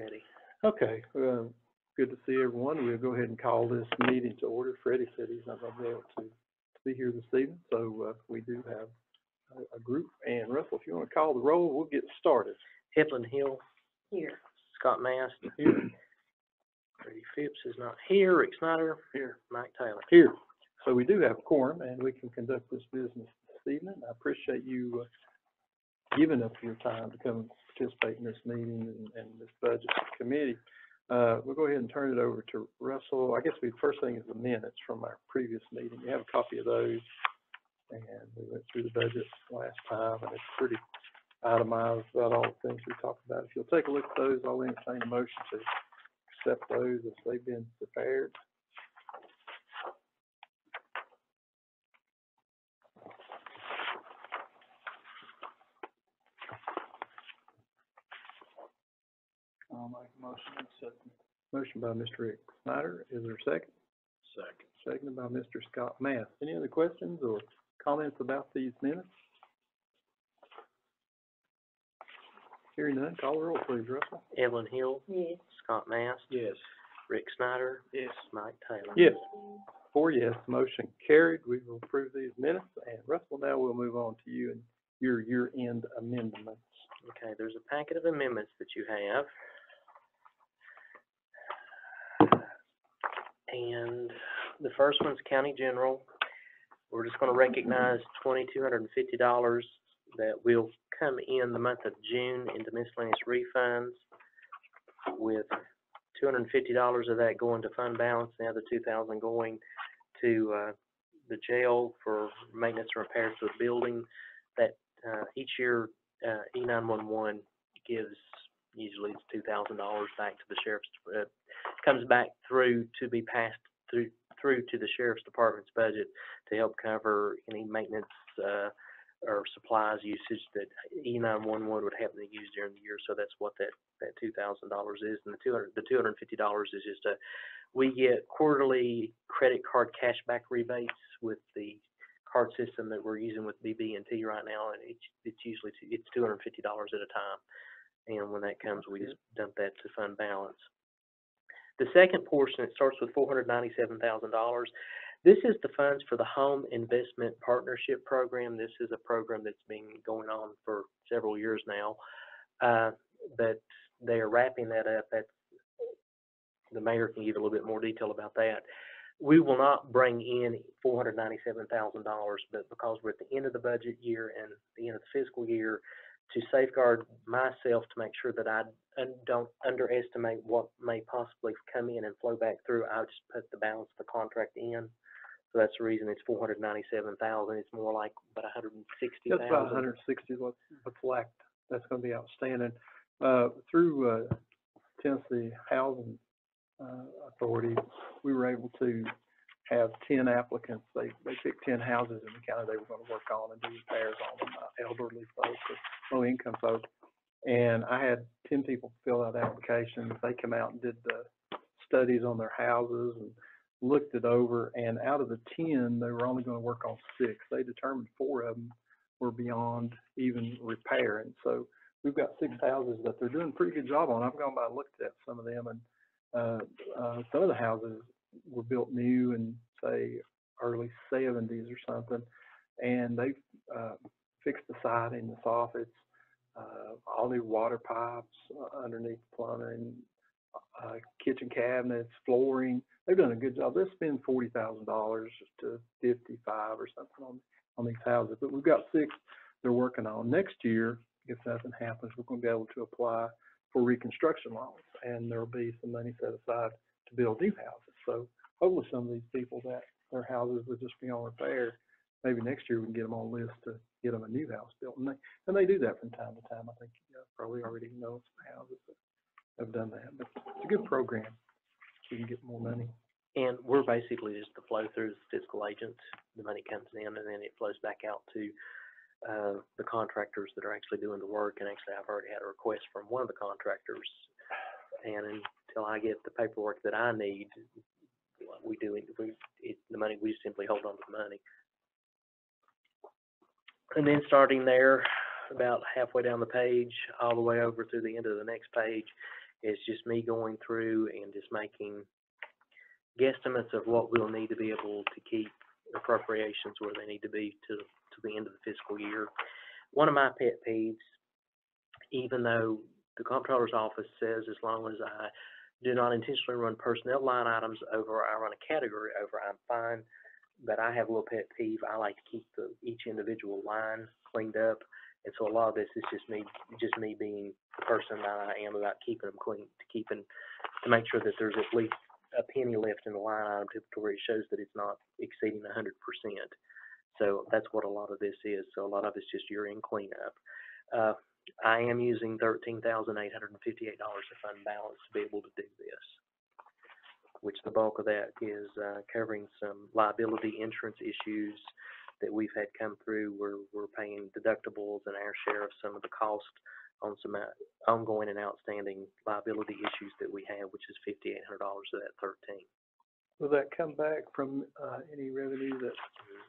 Ready. Okay, uh, good to see everyone. We'll go ahead and call this meeting to order. Freddie said he's not gonna be able to, to be here this evening, so, uh, we do have a, a group. And Russell, if you wanna call the roll, we'll get started. Evelyn Hill, Here. Scott Mast, Here. Freddie Phipps is not here, Rick Snyder, Here. Mike Taylor. Here. So we do have a quorum and we can conduct this business this evening. I appreciate you, uh, giving up your time to come participate in this meeting and, and this budget committee. Uh, we'll go ahead and turn it over to Russell. I guess the first thing is the minutes from our previous meeting. You have a copy of those. And we went through the budget last time and it's pretty itemized about all the things we talked about. If you'll take a look at those, I'll entertain a motion to accept those as they've been prepared. I'll make a motion to accept. Motion by Mr. Rick Snyder. Is there a second? Second. Seconded by Mr. Scott Mast. Any other questions or comments about these minutes? Hearing none, call the roll please, Russell. Evelyn Hill, Yes. Scott Mast, Yes. Rick Snyder, Yes. Mike Taylor. Yes. Four yes, motion carried. We will approve these minutes. And Russell, now we'll move on to you and your year-end amendments. Okay, there's a packet of amendments that you have. And the first one's county general. We're just gonna recognize twenty-two hundred and fifty dollars that will come in the month of June into miscellaneous refunds with two hundred and fifty dollars of that going to fund balance, the other two thousand going to, uh, the jail for maintenance and repairs to the building. That, uh, each year, uh, E nine one one gives, usually it's two thousand dollars back to the sheriff's, uh, comes back through to be passed through, through to the sheriff's department's budget to help cover any maintenance, uh, or supplies usage that E nine one one would happen to use during the year, so that's what that, that two thousand dollars is. And the two hundred, the two hundred fifty dollars is just a, we get quarterly credit card cashback rebates with the card system that we're using with BB&T right now, and it's, it's usually, it's two hundred fifty dollars at a time. And when that comes, we just dump that to fund balance. The second portion, it starts with four hundred ninety-seven thousand dollars. This is the funds for the Home Investment Partnership Program. This is a program that's been going on for several years now. Uh, but they are wrapping that up. That's, the mayor can give a little bit more detail about that. We will not bring in four hundred ninety-seven thousand dollars, but because we're at the end of the budget year and the end of the fiscal year, to safeguard myself to make sure that I un- don't underestimate what may possibly come in and flow back through, I'll just put the balance of the contract in. So that's the reason it's four hundred ninety-seven thousand, it's more like about a hundred and sixty That's thousand. about hundred and sixty what's left. That's gonna be outstanding. Uh, through, uh, Tennessee Housing, uh, Authority, we were able to have ten applicants. They, they picked ten houses in the county they were gonna work on and do repairs on uh, elderly folks or low-income folks. And I had ten people fill out applications. They come out and did the studies on their houses and looked it over. And out of the ten, they were only gonna work on six. They determined four of them were beyond even repair. And so we've got six houses that they're doing a pretty good job on. I've gone by and looked at some of them and, uh, uh, some of the houses were built new in, say, early seventies or something. And they've, uh, fixed the siding, the soffits, uh, all new water pipes uh, underneath plumbing, uh, kitchen cabinets, flooring. They've done a good job. They'll spend forty thousand dollars to fifty-five or something on, on these houses. But we've got six they're working on. Next year, if nothing happens, we're gonna be able to apply for reconstruction loans. And there'll be some money set aside to build new houses. So hopefully some of these people that their houses would just be on repair, maybe next year we can get them on list to get them a new house built. And they, and they do that from time to time. I think you probably already know some houses that have done that. But it's a good program. You can get more money. And we're basically just the flow through as fiscal agents. The money comes in and then it flows back out to, uh, the contractors that are actually doing the work. And actually, I've already had a request from one of the contractors. And until I get the paperwork that I need, we do, it- we, it, the money, we simply hold on to the money. And then starting there, about halfway down the page, all the way over to the end of the next page, is just me going through and just making guesstimates of what we'll need to be able to keep appropriations where they need to be to, to the end of the fiscal year. One of my pet peeves, even though the comptroller's office says as long as I do not intentionally run personnel line items over, I run a category over, I'm fine. But I have a little pet peeve, I like to keep the, each individual line cleaned up. And so a lot of this is just me, just me being the person that I am about keeping them clean, to keeping, to make sure that there's at least a penny left in the line item to, to where it shows that it's not exceeding hundred percent. So that's what a lot of this is. So a lot of it's just year-end cleanup. Uh, I am using thirteen thousand eight hundred and fifty-eight dollars of fund balance to be able to do this. Which the bulk of that is, uh, covering some liability insurance issues that we've had come through. We're, we're paying deductibles and our share of some of the cost on some uh, ongoing and outstanding liability issues that we have, which is fifty-eight hundred dollars of that thirteen. Will that come back from, uh, any revenue that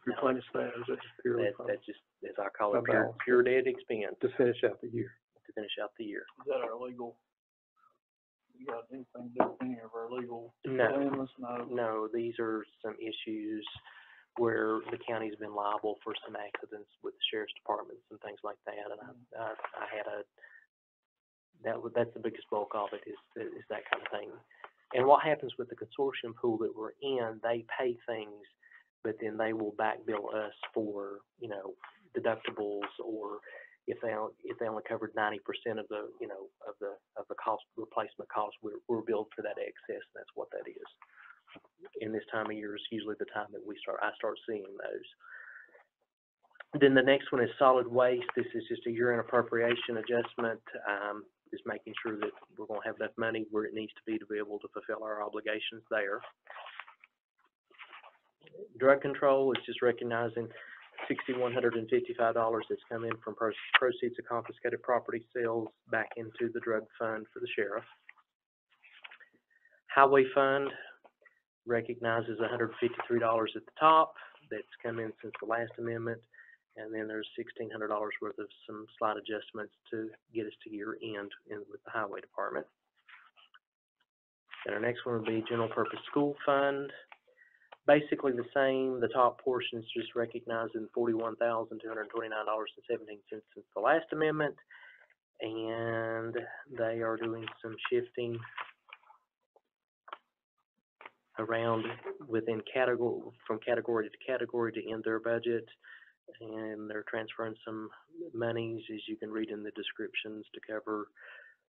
replenish that, or is it just purely That, from, that just, as I call it, pure, balance. pure dead expense to finish out the year? to finish out the year. Is that our legal? You got anything to do with any of our legal No. dilemmas? No. No, these are some issues where the county's been liable for some accidents with the sheriff's departments and things like that, and I, mm-hmm. I, I had a, that that's the biggest bulk of it, is, is that kind of thing. And what happens with the consortium pool that we're in, they pay things, but then they will back bill us for, you know, deductibles, or if they, on- if they only covered ninety percent of the, you know, of the, of the cost, replacement cost, we're, we're billed for that excess, and that's what that is in this time of year is usually the time that we start, I start seeing those. Then the next one is solid waste. This is just a year-end appropriation adjustment, um, just making sure that we're gonna have enough money where it needs to be to be able to fulfill our obligations there. Drug control is just recognizing sixty-one hundred and fifty-five dollars that's come in from proceeds of confiscated property sales back into the drug fund for the sheriff. Highway fund, recognizes hundred fifty-three dollars at the top, that's come in since the last amendment, and then there's sixteen hundred dollars worth of some slight adjustments to get us to year end in with the highway department. And our next one would be general purpose school fund, basically the same, the top portion is just recognizing forty-one thousand two hundred and twenty-nine dollars and seventeen cents since the last amendment, and they are doing some shifting around within category, from category to category to end their budget. And they're transferring some monies, as you can read in the descriptions, to cover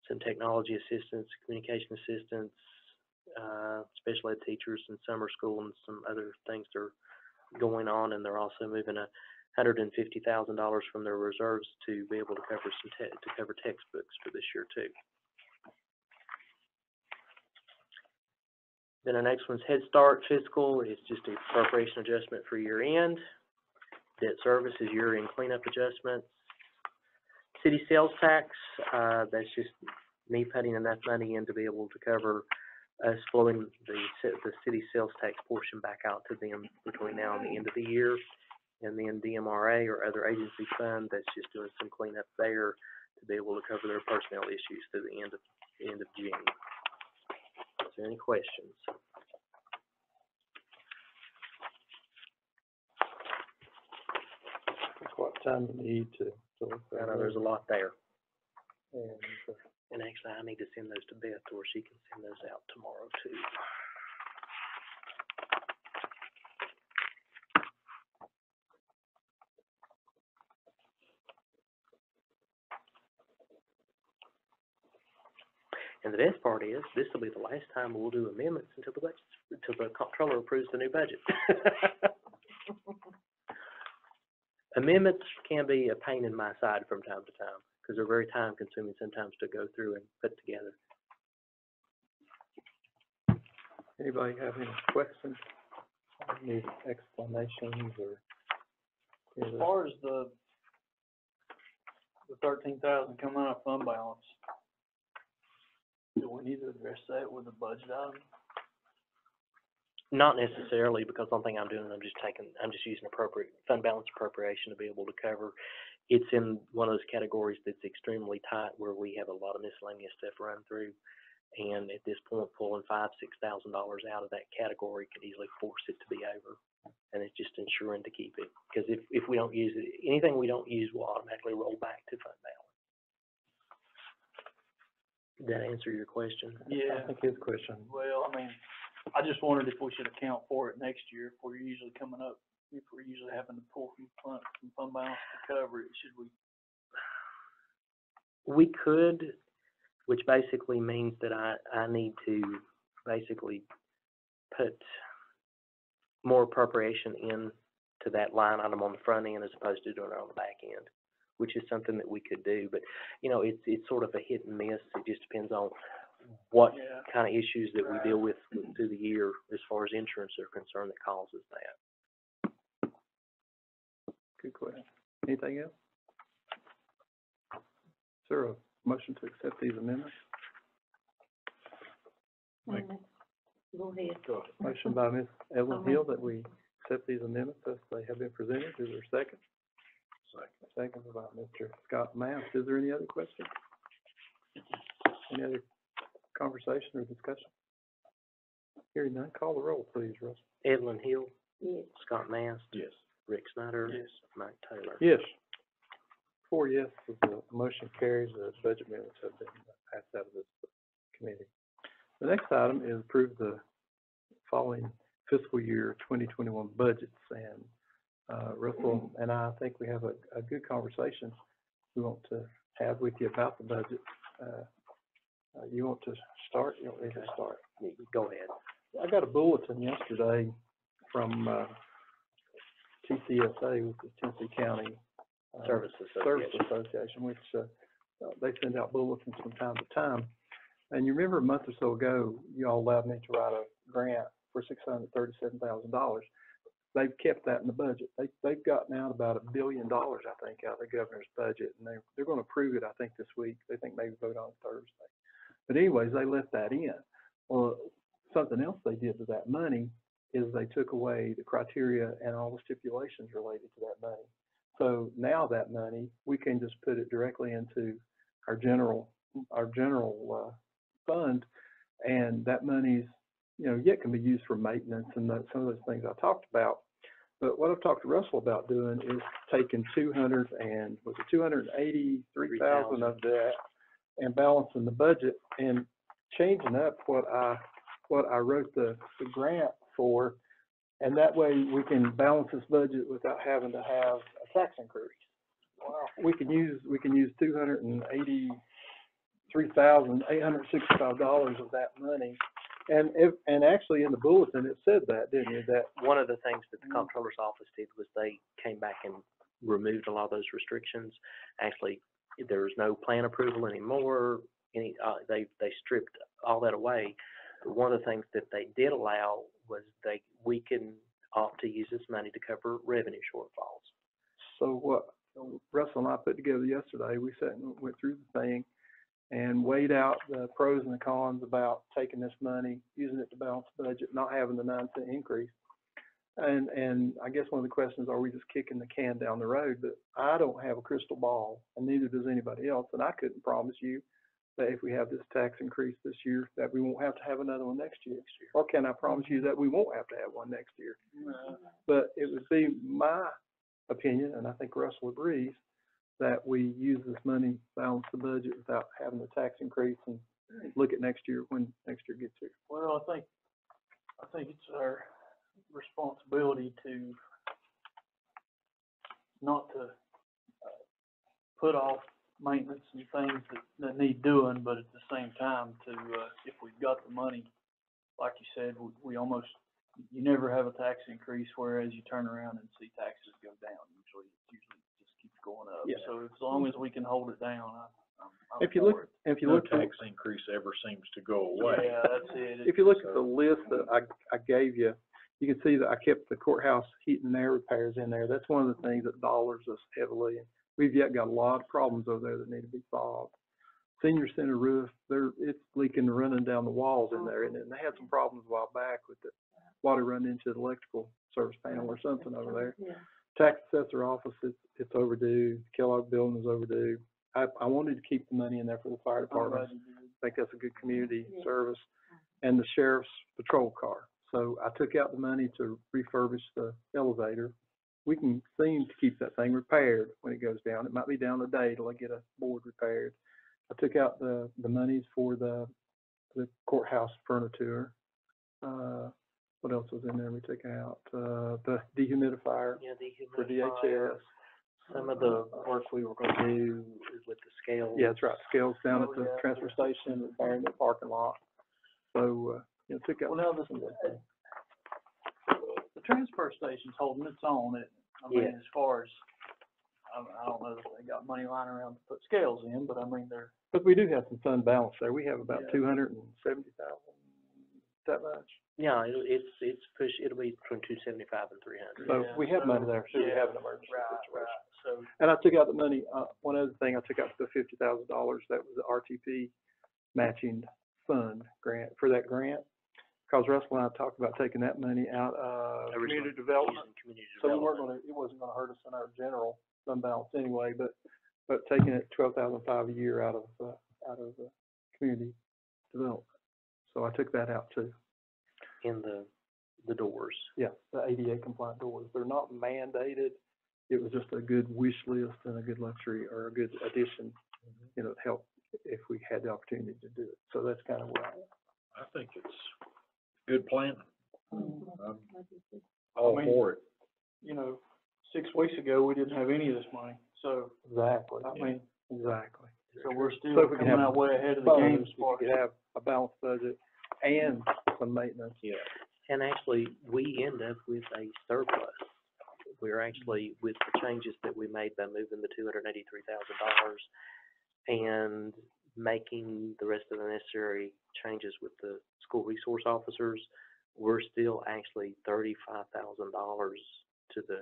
some technology assistance, communication assistance, uh, special ed teachers in summer school and some other things that are going on. And they're also moving a hundred and fifty thousand dollars from their reserves to be able to cover some te- to cover textbooks for this year too. Then the next one's Head Start fiscal, it's just a appropriation adjustment for year end. Debt service is year end cleanup adjustments. City sales tax, uh, that's just me putting enough money in to be able to cover us flowing the, the city sales tax portion back out to them between now and the end of the year. And then DMRA or other agency fund, that's just doing some cleanup there to be able to cover their personnel issues through the end of, end of June. Is there any questions? What time you need to, to look I know there's a lot there, And, uh, and actually I need to send those to Beth, or she can send those out tomorrow too. And the best part is, this will be the last time we'll do amendments until the budget, until the comptroller approves the new budget. Amendments can be a pain in my side from time to time, because they're very time consuming sometimes to go through and put together. Anybody have any questions? Any explanations or? As far as the, the thirteen thousand coming out of fund balance, do we need to address that with the budget item? Not necessarily, because one thing I'm doing, I'm just taking, I'm just using appropriate, fund balance appropriation to be able to cover. It's in one of those categories that's extremely tight where we have a lot of miscellaneous stuff run through. And at this point, pulling five, six thousand dollars out of that category could easily force it to be over. And it's just ensuring to keep it, because if, if we don't use it, anything we don't use will automatically roll back to fund balance. Did that answer your question? Yeah. I think his question, Well, I mean, I just wondered if we should account for it next year, if we're usually coming up, if we're usually having to pull from fund, from fund balance to cover it, should we? We could, which basically means that I, I need to basically put more appropriation in to that line item on the front end as opposed to doing it on the back end, which is something that we could do, but, you know, it's, it's sort of a hit and miss. It just depends on what Yeah. kind of issues that we deal with with- through the year as far as insurance are concerned that causes that. Good question. Anything else? Sir, a motion to accept these amendments? Wait. Go ahead. Motion by Ms. Evelyn Hill that we accept these amendments as they have been presented. Is there a second? Second. Second by Mr. Scott Mast. Is there any other questions? Any other conversation or discussion? Hearing none, call the roll, please, Russell. Evelyn Hill, Yes. Scott Mast. Yes. Rick Snyder. Yes. Mike Taylor. Yes. Four yes, the motion carries, the budget amendments have been passed out of this committee. The next item is approve the following fiscal year twenty twenty-one budgets, and, uh, Russell and I think we have a, a good conversation we want to have with you about the budget. Uh, uh, you want to start, you want me to start? You- you Go ahead. I got a bulletin yesterday from, uh, TCSA, which is Tennessee County. uh, Service Service Association. Association, which, uh, uh, they send out bulletins from time to time. And you remember a month or so ago, you all allowed me to write a grant for six hundred thirty-seven thousand dollars. They've kept that in the budget. They, they've gotten out about a billion dollars, I think, out of the governor's budget, and they, they're gonna approve it, I think, this week. They think maybe vote on Thursday. But anyways, they left that in. Well, something else they did with that money is they took away the criteria and all the stipulations related to that money. So now that money, we can just put it directly into our general, our general, uh, fund. And that money's, you know, yet can be used for maintenance and that, some of those things I talked about. But what I've talked to Russell about doing is taking two hundred and, was it two hundred and eighty-three thousand of that and balancing the budget and changing up what I, what I wrote the, the grant for. And that way we can balance this budget without having to have a tax increase. We can use, we can use two hundred and eighty-three thousand, eight hundred sixty-five dollars of that money. And if, and actually in the bulletin, it said that, didn't it, that, One of the things that the Mm. comptroller's office did was they came back and removed a lot of those restrictions. Actually, there was no plan approval anymore, any, uh, they, they stripped all that away. One of the things that they did allow was they, we can opt to use this money to cover revenue shortfalls. so what Russell and I put together yesterday, we sat and went through the thing and weighed out the pros and the cons about taking this money, using it to balance the budget, not having the nine cent increase. And, and I guess one of the questions, are we just kicking the can down the road? But I don't have a crystal ball, and neither does anybody else, and I couldn't promise you that if we have this tax increase this year, that we won't have to have another one next year. Or can I promise you that we won't have to have one next year? But it would be my opinion, and I think Russell agrees, that we use this money, balance the budget without having the tax increase and look at next year when next year gets here. Well, I think, I think it's our responsibility to not to, uh, put off maintenance and things that, that need doing, but at the same time to, uh, if we've got the money, like you said, we, we almost, you never have a tax increase, whereas you turn around and see taxes go down usually, it usually just keeps going up. Yeah. So as long as we can hold it down, I, I'm, I'm If you for look, it. if you no look, at- tax increase ever seems to go away. Yeah, that's it. if you look at the list that I, I gave you, you can see that I kept the courthouse heating and air repairs in there. That's one of the things that dollars us heavily. We've yet got a lot of problems over there that need to be solved. Senior center roof, there, it's leaking, and running down the walls in there, and then they had some problems a while back with the water running into the electrical service panel or something over there. Yeah. Tax assessor office, it's, it's overdue. Kellogg building is overdue. I, I wanted to keep the money in there for the fire department. did. think that's a good community Yeah. service, and the sheriff's patrol car. So I took out the money to refurbish the elevator. We can seem to keep that thing repaired when it goes down. It might be down a day till I get a board repaired. I took out the, the monies for the, the courthouse furniture. Uh, what else was in there we took out? Uh, the dehumidifier Yeah, the for DHS. some of the work we were gonna do with the scale. Yeah, that's right, scales down at Oh, the yeah. transfer station, repairing the parking lot. So, uh, you know, took out. Well, now this, some of. The transfer station's holding its own, it, I mean, Yeah. as far as, I, I don't know if they got money lying around to put scales in, but I mean, they're, But we do have some fund balance there. We have about Yeah. two hundred and seventy thousand, that much. Yeah, it, it's, it's push, it'll be between two seventy-five and three hundred. So Yeah, we have money so- there, should we yeah, have an emergency right, situation. right, so, And I took out the money, uh, one other thing, I took out the fifty thousand dollars, that was the RTP matching fund grant, for that grant. Cause Russell and I talked about taking that money out of community development. Community So we weren't development. gonna, it wasn't gonna hurt us in our general fund balance anyway, but, but taking it twelve thousand five a year out of, uh, out of, uh, community development. So I took that out too. In the, the doors. Yeah, the ADA compliant doors. They're not mandated. It was just a good wish list and a good luxury or a good addition, you know, to help if we had the opportunity to do it. So that's kind of where I am. I think it's good planning. Mhm. I'm Like you said. all mean- for it. you know, six weeks ago, we didn't have any of this money, so, Exactly. I mean, Exactly. so we're So still if we can coming have out way ahead of the game Funds, as we far could as. have a balanced budget and some maintenance. Yeah. And actually, we end up with a surplus. We're actually, with the changes that we made by moving the two hundred and eighty-three thousand dollars and making the rest of the necessary changes with the school resource officers, we're still actually thirty-five thousand dollars to the,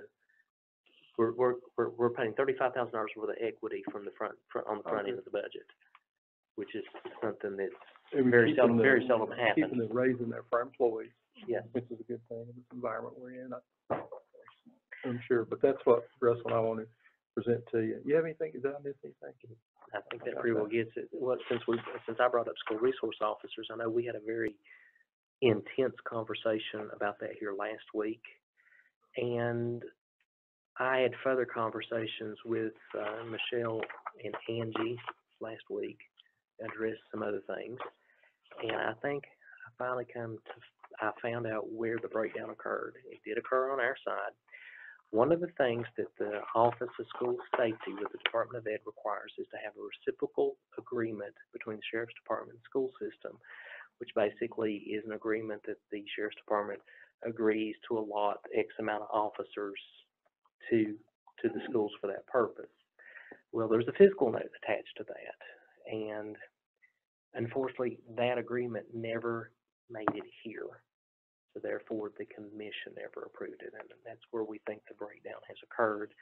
we're, we're, we're, we're paying thirty-five thousand dollars worth of equity from the front, front, on the front end of the budget, which is something that's very seldom, the- very seldom happens. Keeping it raising there for employees. Yes. Which is a good thing in this environment we're in. I- I'm sure, but that's what Russell and I want to present to you. You have anything, did I miss anything? I think that pretty well gets it. Well, since we, since I brought up school resource officers, I know we had a very intense conversation about that here last week. And I had further conversations with, uh, Michelle and Angie last week, addressed some other things. And I think I finally come to, I found out where the breakdown occurred. It did occur on our side. One of the things that the Office of School Safety with the Department of Ed requires is to have a reciprocal agreement between the Sheriff's Department and school system, which basically is an agreement that the Sheriff's Department agrees to allot X amount of officers to, to the schools for that purpose. Well, there's a fiscal note attached to that, and unfortunately, that agreement never made it here. Therefore, the commission never approved it, and that's where we think the breakdown has occurred.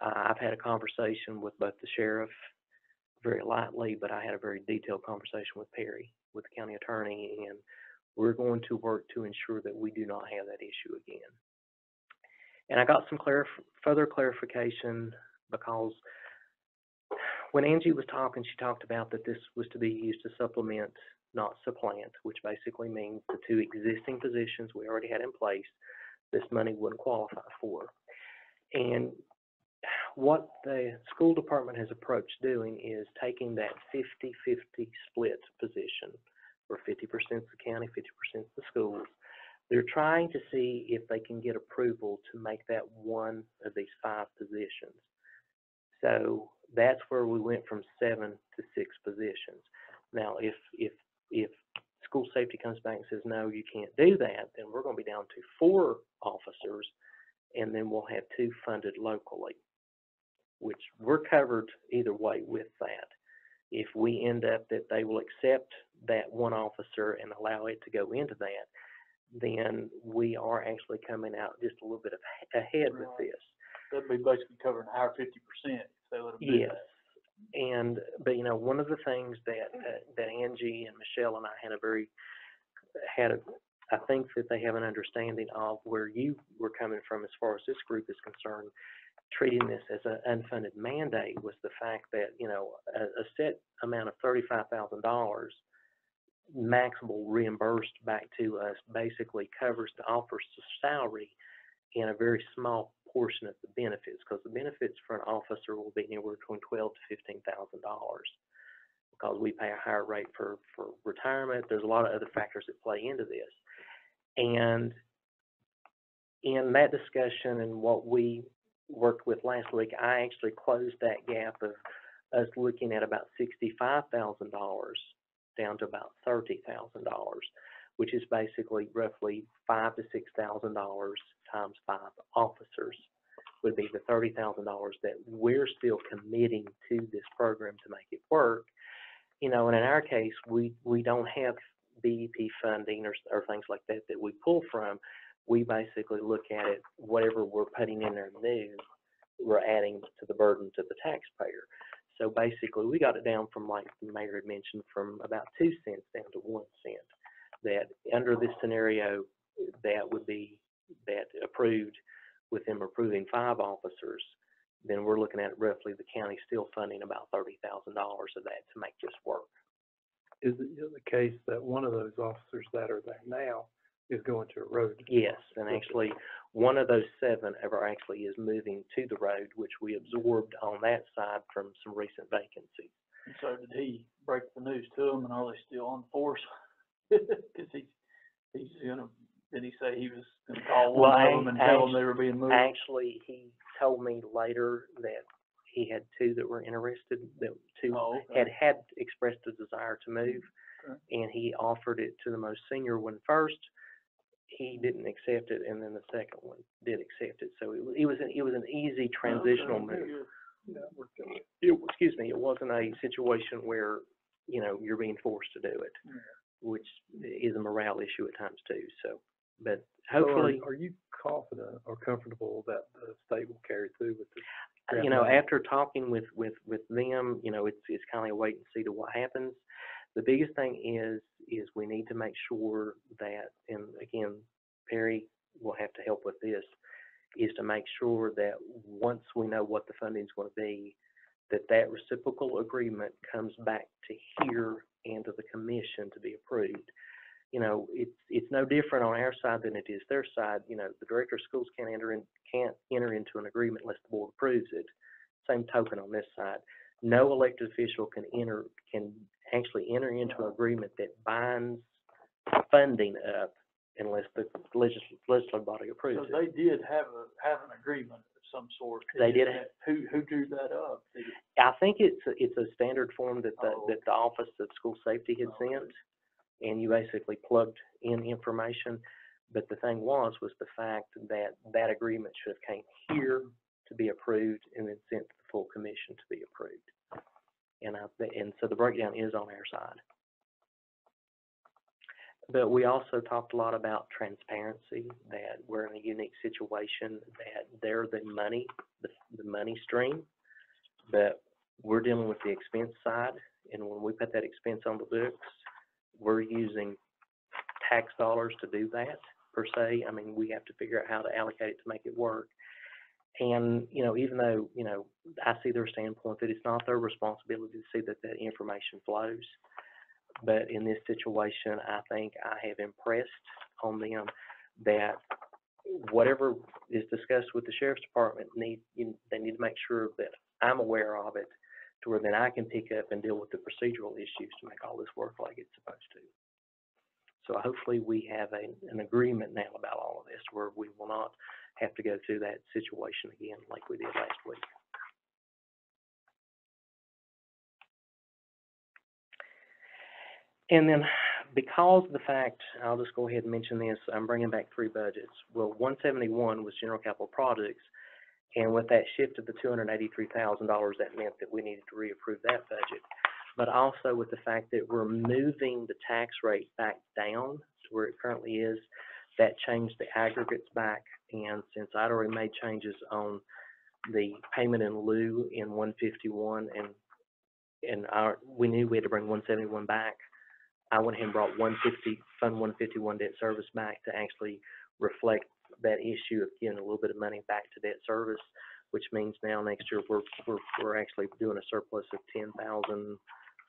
Uh, I've had a conversation with both the sheriff, very lightly, but I had a very detailed conversation with Perry, with the county attorney, and we're going to work to ensure that we do not have that issue again. And I got some clarif- further clarification because when Angie was talking, she talked about that this was to be used to supplement, not supplant, which basically means the two existing positions we already had in place, this money wouldn't qualify for. And what the school department has approached doing is taking that 50-50 split position, where fifty percent is the county, fifty percent is the schools. They're trying to see if they can get approval to make that one of these five positions. So that's where we went from seven to six positions. Now, if, if, if school safety comes back and says, no, you can't do that, then we're gonna be down to four officers, and then we'll have two funded locally, which we're covered either way with that. If we end up that they will accept that one officer and allow it to go into that, then we are actually coming out just a little bit of ahead with this. That'd be basically covering our fifty percent if they let them do Yes, that. And, but you know, one of the things that, uh, that Angie and Michelle and I had a very, had a, I think that they have an understanding of where you were coming from as far as this group is concerned, treating this as an unfunded mandate was the fact that, you know, a, a set amount of thirty-five thousand dollars Maximal reimbursed back to us basically covers the officer's salary in a very small portion of the benefits, because the benefits for an officer will be anywhere between twelve to fifteen thousand dollars. Because we pay a higher rate for, for retirement, there's a lot of other factors that play into this. And in that discussion and what we worked with last week, I actually closed that gap of us looking at about sixty-five thousand dollars down to about thirty thousand dollars, which is basically roughly five to six thousand dollars times five officers would be the thirty thousand dollars that we're still committing to this program to make it work. You know, and in our case, we, we don't have BEP funding or, or things like that that we pull from. We basically look at it, whatever we're putting in there new, we're adding to the burden to the taxpayer. So basically, we got it down from, like the mayor had mentioned, from about two cents down to one cent. That under this scenario, that would be, that approved with them approving five officers, then we're looking at roughly the county still funding about thirty thousand dollars of that to make this work. Is it the case that one of those officers that are there now is going to a road? Yes, and actually, one of those seven ever actually is moving to the road, which we absorbed on that side from some recent vacancies. And so did he break the news to them and are they still on force? Cause he, he's gonna, did he say he was gonna call one of them and tell them they were being moved? Actually, he told me later that he had two that were interested, that two Oh, had okay. had expressed a desire to move, Okay. and he offered it to the most senior one first. He didn't accept it, and then the second one did accept it, so it was, it was, an- it was an easy transitional Okay, move. Yeah, we're good. It, excuse me, it wasn't a situation where, you know, you're being forced to do it, Yeah. Which is a morale issue at times too, so, but So are- hopefully. Are you confident or comfortable that the state will carry through with this? Uh, you know, money? after talking with, with, with them, you know, it's, it's kind of a wait and see to what happens. The biggest thing is, is we need to make sure that, and again, Perry will have to help with this, is to make sure that once we know what the funding is gonna be, that that reciprocal agreement comes back to here and to the commission to be approved. You know, it's, it's no different on our side than it is their side, you know, the director of schools can't enter in, can't enter into an agreement unless the board approves it. Same token on this side. No elected official can enter, can actually enter into an agreement that binds funding up unless the legislative, legislative body So approves it. they did have a, have an agreement some sort. They did that- Who, who drew that up? Did I think it's, a- it's a standard form that the, Oh. that the Office of School Safety had Okay. sent. And you basically plugged in information, but the thing was, was the fact that that agreement should have came here to be approved and then sent to the full commission to be approved. And I, and so the breakdown is on our side. But we also talked a lot about transparency, that we're in a unique situation, that they're the money, the, the money stream. But we're dealing with the expense side, and when we put that expense on the books, we're using tax dollars to do that, per se. I mean, we have to figure out how to allocate it to make it work. And, you know, even though, you know, I see their standpoint that it's not their responsibility to see that that information flows. But in this situation, I think I have impressed on them that whatever is discussed with the sheriff's department need, you, they need to make sure that I'm aware of it to where then I can pick up and deal with the procedural issues to make all this work like it's supposed to. So hopefully we have a, an agreement now about all of this where we will not have to go through that situation again like we did last week. And then because of the fact, I'll just go ahead and mention this, I'm bringing back three budgets. Well, one seventy-one was general capital projects. And with that shift of the two hundred and eighty-three thousand dollars, that meant that we needed to reapprove that budget. But also with the fact that we're moving the tax rate back down to where it currently is, that changed the aggregates back. And since I'd already made changes on the payment in lieu in one fifty-one and, and our, we knew we had to bring one seventy-one back. I went ahead and brought one fifty, Fund one fifty-one debt service back to actually reflect that issue of giving a little bit of money back to debt service, which means now next year we're, we're, we're actually doing a surplus of ten thousand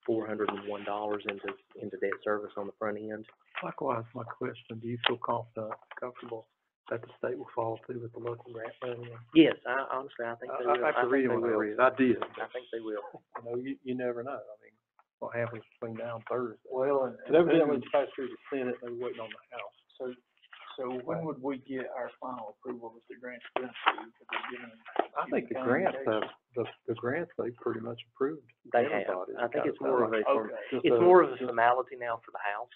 four hundred and one dollars into, into debt service on the front end. Likewise, my question, do you feel confident, comfortable that the state will follow through with the local grant revenue? Yes, I, honestly, I think they will. I, after think reading they what I will. read, I did, I think they will. you know, you, you never know, I mean, what happens between now and Thursday. Well, and. And evidently, it's passed through the Senate, they're waiting on the House. So, so when would we get our final approval if the grant's been approved? Have they given I think the grants, uh, the, the grants, they pretty much approved. They have. Everybody. I think Kinda it's more of a, like Okay, just it's a- more of a formality now for the House.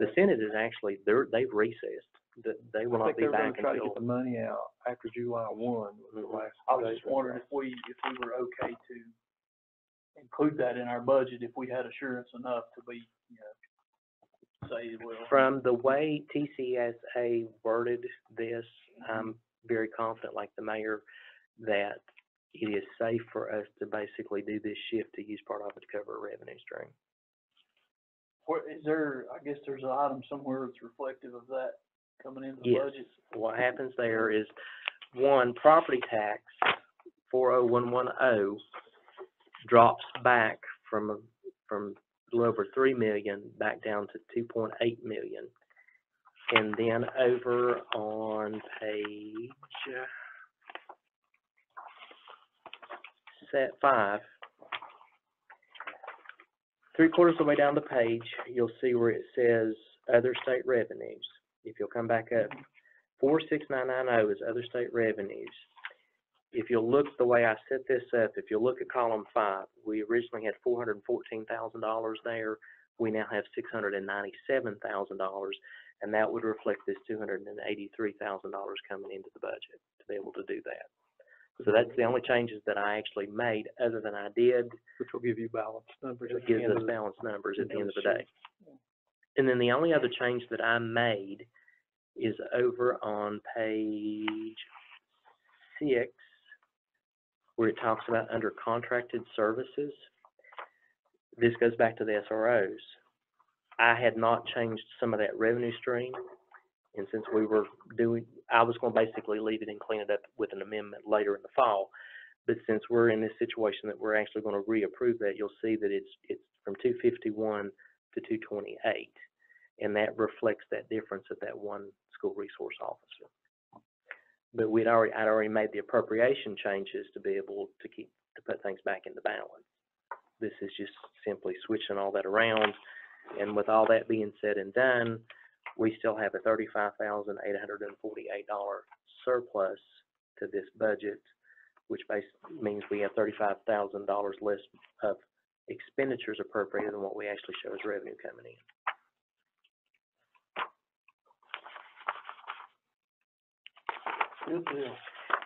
The okay. Senate is actually, they're, they've recessed. Th- They will I not think be they're gonna back try to until, get the money out after July one, was the last. I was just they wondering if we, if we were okay to include that in our budget, if we had assurance enough to be, you know, say, well. from the way TCSA worded this, I'm very confident, like the mayor, that it is safe for us to basically do this shift to use part of it to cover a revenue stream. Is there, I guess there's an item somewhere that's reflective of that coming into the Yes. budget? What happens there is, one, property tax, four oh one one oh, drops back from, from a little over three million back down to two point eight million. And then over on page set five, three quarters of the way down the page, you'll see where it says other state revenues. If you'll come back up, four six nine nine oh is other state revenues. If you'll look the way I set this up, if you'll look at column five, we originally had four hundred and fourteen thousand dollars there. We now have six hundred and ninety-seven thousand dollars, and that would reflect this two hundred and eighty-three thousand dollars coming into the budget to be able to do that. So that's the only changes that I actually made, other than I did Which will give you balanced numbers it gives us balanced numbers at the end of the day. And then the only other change that I made is over on page six, where it talks about under contracted services. This goes back to the SROs. I had not changed some of that revenue stream, and since we were doing, I was gonna basically leave it and clean it up with an amendment later in the fall. But since we're in this situation that we're actually gonna reapprove that, you'll see that it's, it's from two fifty-one to two twenty-eight. And that reflects that difference of that one school resource officer. But we'd already, I'd already made the appropriation changes to be able to keep, to put things back into balance. This is just simply switching all that around. And with all that being said and done, we still have a thirty-five thousand eight hundred and forty-eight dollar surplus to this budget, which means we have thirty-five thousand dollars less of expenditures appropriated than what we actually show as revenue coming in. Deal.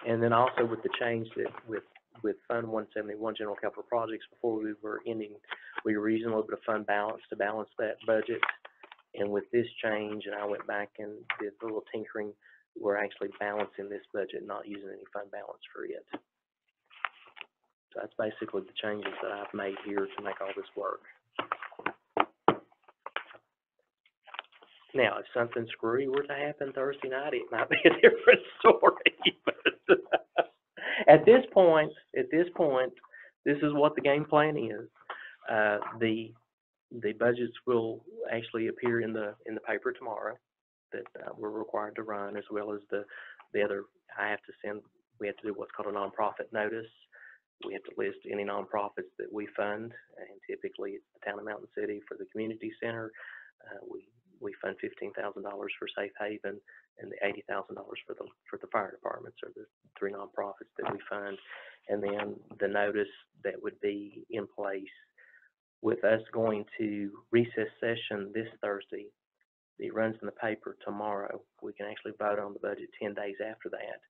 And then also with the change that with, with Fund one seventy-one, General Capital Projects, before we were ending, we were using a little bit of fund balance to balance that budget. And with this change, and I went back and did a little tinkering, we're actually balancing this budget, not using any fund balance for it. So that's basically the changes that I've made here to make all this work. Now, if something screwy were to happen Thursday night, it might be a different story, but at this point, at this point, this is what the game plan is. Uh, the, the budgets will actually appear in the, in the paper tomorrow that, uh, we're required to run, as well as the, the other, I have to send, we have to do what's called a nonprofit notice. We have to list any nonprofits that we fund, and typically it's the town of Mountain City for the community center. Uh, we, we fund fifteen thousand dollars for Safe Haven and the eighty thousand dollars for the, for the fire departments or the three nonprofits that we fund. And then the notice that would be in place with us going to recess session this Thursday. It runs in the paper tomorrow. We can actually vote on the budget ten days after that.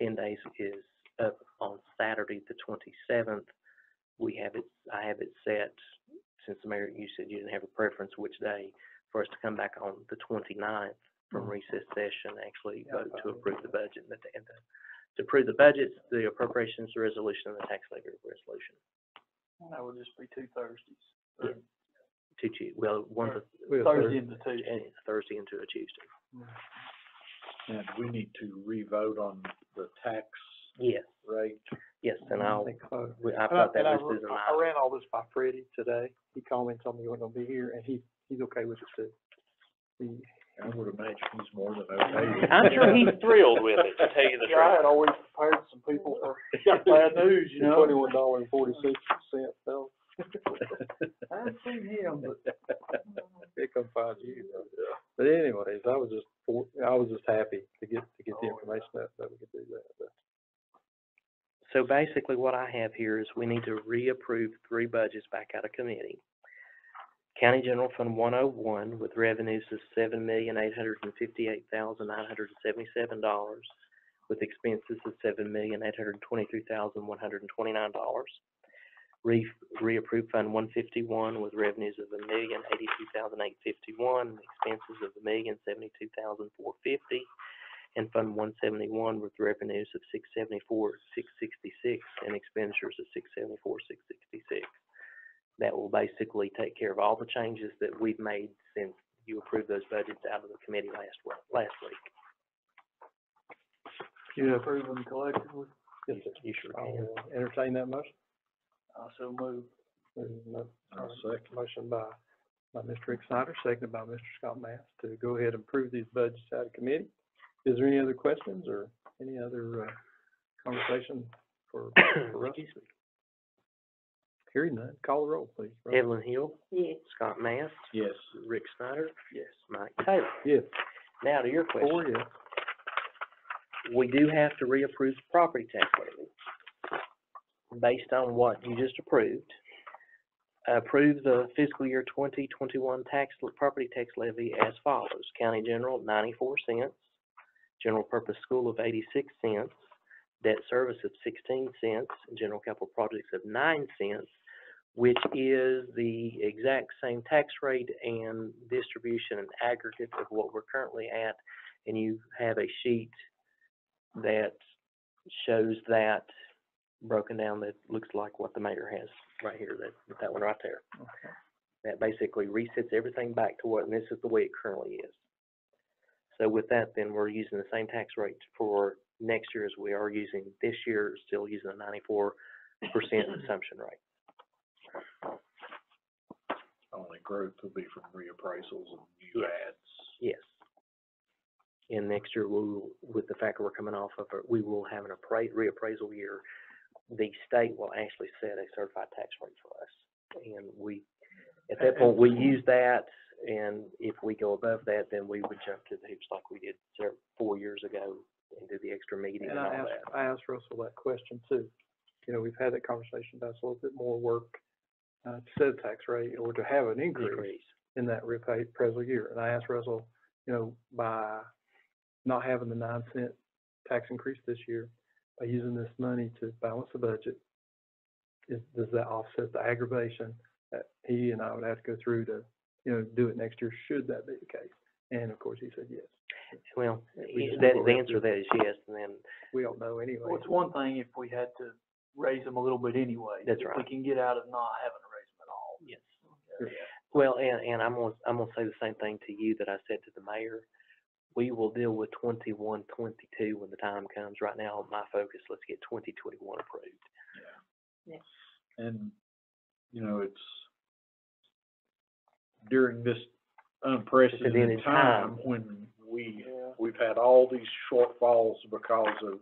Ten days is up on Saturday, the twenty-seventh. We have it, I have it set, since the mayor, you said you didn't have a preference which day, for us to come back on the 29th from Mhm. recess session, actually Yeah, vote to approve the budget, and the, and the, to approve the budgets, the appropriations resolution, and the tax levy resolution. That would just be two Thursdays. Yeah. Two Tu- well, one, Or th- Well, Thursday Thurs- into Tuesday. and Thursday into a Tuesday. And we need to re-vote on the tax Yes, rate. yes, and I I'll, think so. we- I've And I- got that and I listed r- in I my, ran all this by Freddie today. He called me and told me he wasn't gonna be here, and he, he's okay with it too. He, I would imagine he's more than okay. I'm sure he's thrilled with it, to tell you the Yeah, I truth. had always prepared some people for bad news, you know? Twenty-one dollar and forty-six cents, though. I haven't seen him, but Here come five years. But anyways, I was just, for- I was just happy to get, to get the Oh, information that, that we could do that, but. So basically what I have here is we need to reapprove three budgets back out of committee. County General Fund one oh one with revenues of seven million eight hundred and fifty-eight thousand nine hundred and seventy-seven dollars with expenses of seven million eight hundred and twenty-three thousand one hundred and twenty-nine dollars. Re, reapprove Fund one fifty-one with revenues of a million eighty-two thousand eight fifty-one, expenses of a million seventy-two thousand four fifty and Fund one seventy-one with revenues of six seventy-four, six sixty-six, and expenditures of six seventy-four, six sixty-six. That will basically take care of all the changes that we've made since you approved those budgets out of the committee last week, last week. You approve them collectively, Yes, sir. You sure I can. will entertain that motion. I so move. I'll second. Motion by, by Mr. Rick Snyder, seconded by Mr. Scott Mast, to go ahead and approve these budgets out of committee. Is there any other questions or any other, uh, conversation for, for Russ? Excuse me. Hearing none, call the roll, please. Russ. Evelyn Hill, Yes. Scott Mast, Yes. Rick Snyder, Yes. Mike Taylor. Yes, Now to your question. four yes. we do have to reapprove the property tax levy based on what you just approved. Approve the fiscal year twenty twenty-one tax, property tax levy as follows. County general, ninety-four cents. General purpose school of eighty-six cents. Debt service of sixteen cents. General capital projects of nine cents, which is the exact same tax rate and distribution and aggregate of what we're currently at. And you have a sheet that shows that broken down that looks like what the mayor has right here, that, that one right there. Okay. That basically resets everything back to what, and this is the way it currently is. So with that, then we're using the same tax rate for next year as we are using this year, still using a ninety-four percent assumption rate. Only growth will be from reappraisals and new ads. Yes. And next year, we'll, with the fact that we're coming off of, a- we will have an appra- reappraisal year. The state will actually set a certified tax rate for us. And we, at that point, we use that, and if we go above that, then we would jump to the hoops like we did several, four years ago and do the extra meeting and And all I asked, that. I asked Russell that question too. You know, we've had that conversation about it's a little bit more work, uh, to set a tax rate or to have an increase Increase. in that reappraisal year. And I asked Russell, you know, by not having the nine cent tax increase this year, by using this money to balance the budget, is, does that offset the aggravation that he and I would have to go through to, you know, do it next year, should that be the case? And of course, he said yes. Well, We i- just that, the answer to that is yes, and then, We don't know anyway. Well, it's one thing if we had to raise them a little bit anyway. That's If we can get out of not having to raise them at all. yes. Sure. Well, and, and I'm gonna, I'm gonna say the same thing to you that I said to the mayor. We will deal with 21, 22 when the time comes. Right now, my focus, let's get twenty twenty-one approved. Yeah. And, you know, it's during this unprecedented Unprecedented time time. when we, Yeah. we've had all these shortfalls because of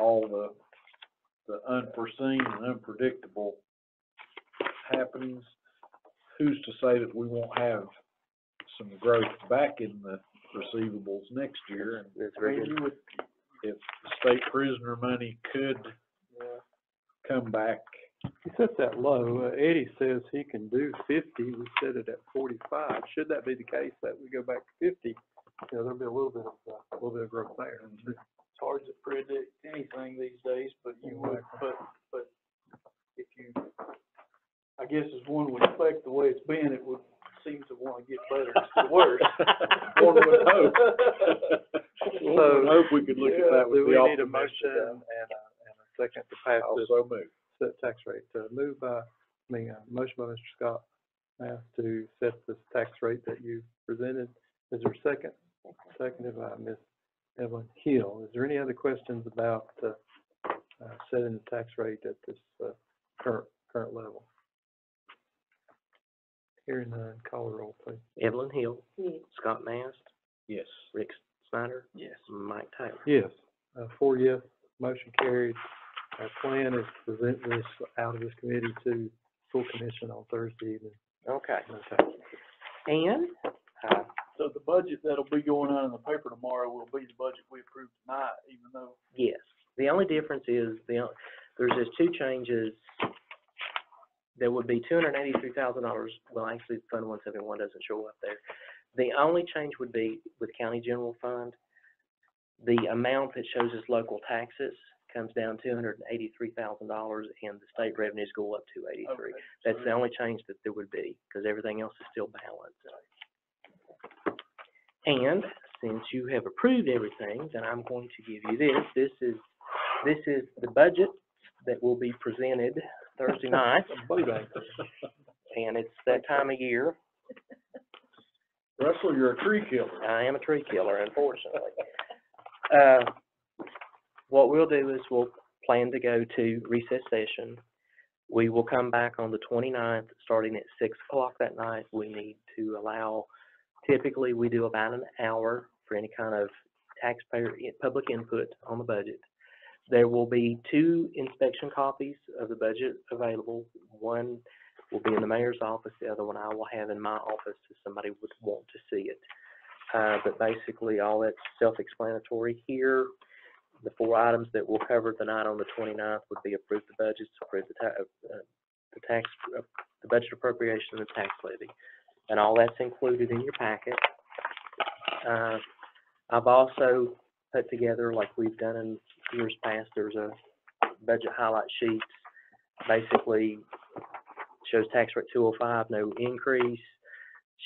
all the, the unforeseen and unpredictable happenings. Who's to say that we won't have some growth back in the receivables next year? And That's I very mean, good. you would, if the state prisoner money could come back, He sets that low. Uh, Eddie says he can do fifty. We set it at forty-five. Should that be the case, that we go back to fifty, you know, there'll be a little bit of, uh, a little bit of growth there. it's hard to predict anything these days, but you would, but, but if you, I guess as one would expect, the way it's been, it would seem to wanna get better instead of worse. One would hope. So- hope we could look at that with Do the we need a optimistic motion and a, and a second to pass this Also move. set tax rate? Uh, move by, I mean, uh, motion by Mr. Scott, uh, to set this tax rate that you presented. Is there a second? Seconded by Ms. Evelyn Hill. Is there any other questions about, uh, uh, setting the tax rate at this, uh, current, current level. Hearing none, call the roll, please. Evelyn Hill, Yes. Scott Mast, Yes. Rick Snyder, Yes. Mike Taylor. Yes. Uh, four yes, motion carried. Our plan is to present this out of this committee to full commission on Thursday evening. Okay, Okay. and, uh, So the budget that'll be going out in the paper tomorrow will be the budget we approved tonight, even though, yes, the only difference is, the, on- there's just two changes. There would be two hundred and eighty-three thousand dollars, well, actually, Fund one seventy-one doesn't show up there. The only change would be with county general fund, the amount that shows as local taxes comes down two hundred and eighty-three thousand dollars, and the state revenues go up to eighty-three. okay. That's the only change that there would be, because everything else is still balanced. And since you have approved everything, then I'm going to give you this. This is, this is the budget that will be presented Thursday night, Boat anchor. and it's that time of year. Russell, you're a tree killer. I am a tree killer, unfortunately. Uh, what we'll do is we'll plan to go to recess session. We will come back on the 29th, starting at six o'clock that night. We need to allow, typically, we do about an hour for any kind of taxpayer, public input on the budget. There will be two inspection copies of the budget available. One will be in the mayor's office, the other one I will have in my office if somebody would want to see it. Uh, but basically, all that's self-explanatory here. The four items that we'll cover tonight on the 29th would be approve the budgets, approve the ta- uh, the tax, uh, the budget appropriation and the tax levy. And all that's included in your packet. Uh, I've also put together, like we've done in years past, there's a budget highlight sheet. Basically, shows tax rate two oh five, no increase.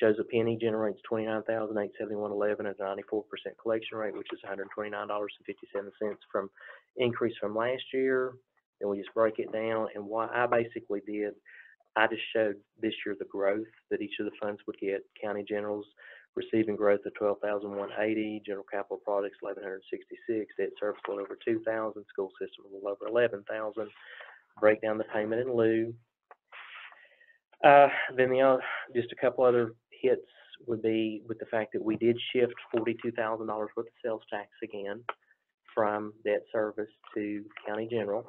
Shows a penny generates twenty-nine thousand eight seventy-one eleven at ninety-four percent collection rate, which is hundred and twenty-nine dollars and fifty-seven cents from, increase from last year. Then we just break it down, and what I basically did, I just showed this year the growth that each of the funds would get. County generals receiving growth of twelve thousand one eighty, general capital products eleven hundred sixty-six, debt service a little over two thousand, school system a little over eleven thousand. Break down the payment in lieu. Uh, then the other, just a couple other hits would be with the fact that we did shift forty-two thousand dollars worth of sales tax again from debt service to county general.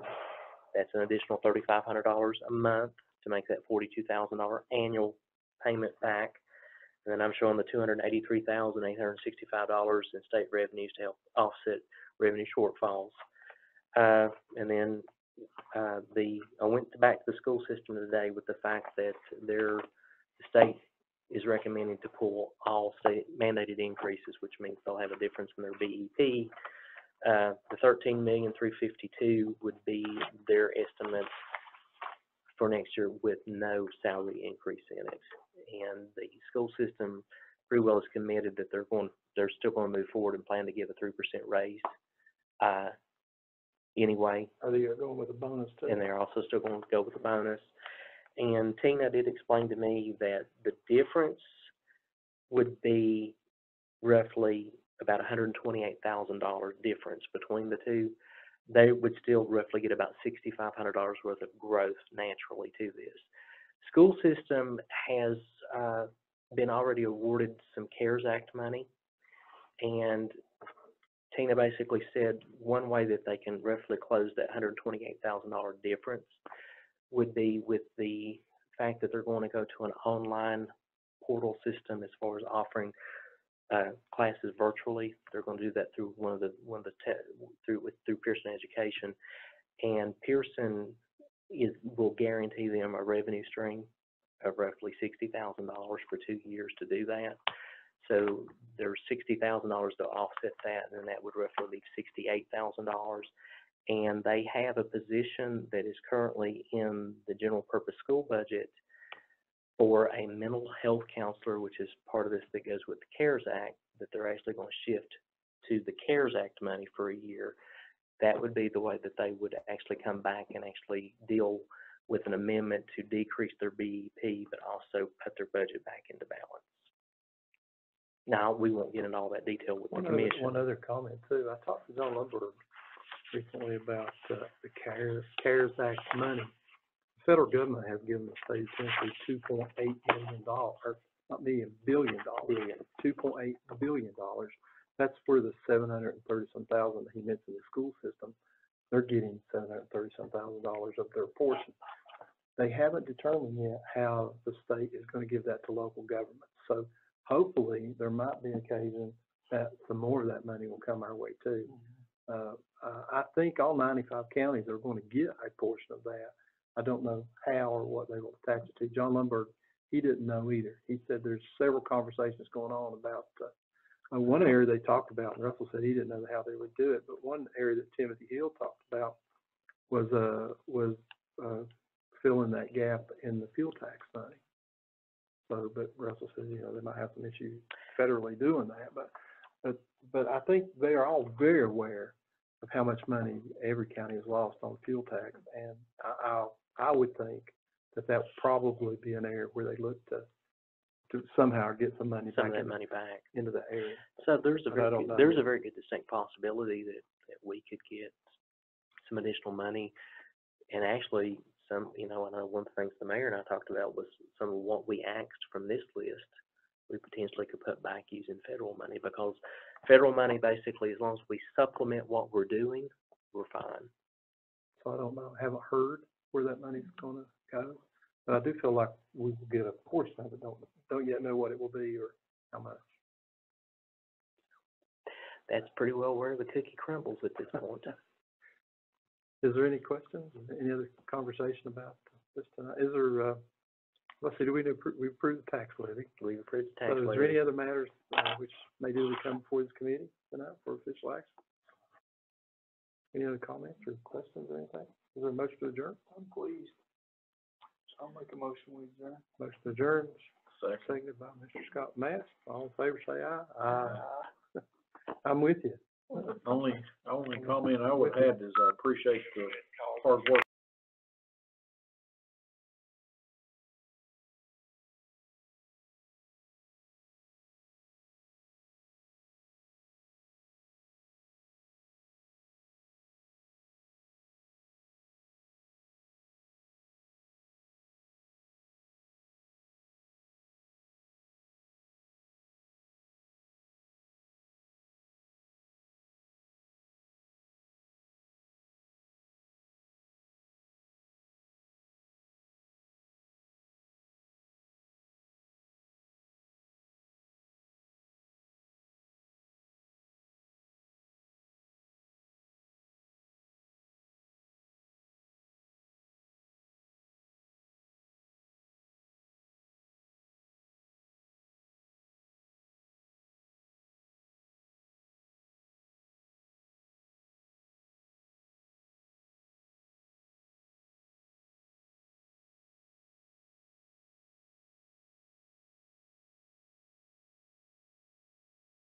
That's an additional thirty-five hundred dollars a month to make that forty-two thousand dollar annual payment back. And then I'm showing the two hundred and eighty-three thousand eight hundred and sixty-five dollars in state revenues to help offset revenue shortfalls. Uh, and then, uh, the, I went back to the school system today with the fact that their, the state is recommending to pull all state mandated increases, which means they'll have a difference in their BEP. Uh, the thirteen million three fifty-two would be their estimate for next year with no salary increase in it. And the school system pretty well is committed that they're going, they're still gonna move forward and plan to give a three percent raise. Uh, anyway, Are they going with a bonus too? and they're also still going to go with a bonus. And Tina did explain to me that the difference would be roughly about a hundred and twenty-eight thousand dollar difference between the two. They would still roughly get about sixty-five hundred dollars worth of growth naturally to this. School system has, uh, been already awarded some CARES Act money. And Tina basically said one way that they can roughly close that hundred and twenty-eight thousand dollar difference would be with the fact that they're going to go to an online portal system as far as offering uh, classes virtually. They're going to do that through one of the, one of the, through, with, through Pearson Education. And Pearson is, will guarantee them a revenue stream of roughly sixty thousand dollars for two years to do that. So there's sixty thousand dollars to offset that, and that would roughly leave sixty-eight thousand dollars. And they have a position that is currently in the general purpose school budget for a mental health counselor, which is part of this that goes with the CARES Act, that they're actually gonna shift to the CARES Act money for a year. That would be the way that they would actually come back and actually deal with an amendment to decrease their BEP, but also put their budget back into balance. Now, we won't get into all that detail with the One other, commission. one other comment too. I talked to John Lundberg recently about, uh, the CARES, CARES Act money. The Federal government has given the state of Tennessee two point eight million dollars, or not million, billion dollars, two point eight billion dollars. That's for the seven hundred and thirty-some thousand that he mentioned, the school system. They're getting seven hundred and thirty-some thousand dollars of their portion. They haven't determined yet how the state is gonna give that to local governments. So hopefully, there might be occasion that some more of that money will come our way too. Uh, uh, I think all ninety-five counties are gonna get a portion of that. I don't know how or what they will attach it to. John Lundberg, he didn't know either. He said there's several conversations going on about, uh, uh, one area they talked about, and Russell said he didn't know how they would do it, but one area that Timothy Hill talked about was, uh, was, uh, filling that gap in the fuel tax money. So, but Russell said, you know, they might have some issues federally doing that, but, but, but I think they are all very aware of how much money every county has lost on fuel tax, and I, I, I would think that that would probably be an area where they look to, to somehow get some money Some back that in- money back. into the area. So there's a But I very, don't good- know. there's a very good distinct possibility that, that we could get some additional money. And actually, some, you know, I know one of the things the mayor and I talked about was some of what we asked from this list, we potentially could put back using federal money, because federal money, basically, as long as we supplement what we're doing, we're fine. So I don't know, haven't heard where that money's gonna go. But I do feel like we will get a portion of it, don't, don't yet know what it will be or how much. That's pretty well where the cookie crumbles at this point. Is there any questions, any other conversation about this tonight? Is there, uh, let's see, do we, appro- we approve the tax levy? We've approved the So tax is there any other matters, uh, which may duly come before this committee tonight for official action? Any other comments or questions or anything? Is there a motion to adjourn? I'm pleased. I'll make a motion with adjourn. Motion to adjourn, Second. seconded by Mr. Scott Mast. All in favor, say aye. Aye. I'm with you. Only, only comment I would add is I appreciate the hard work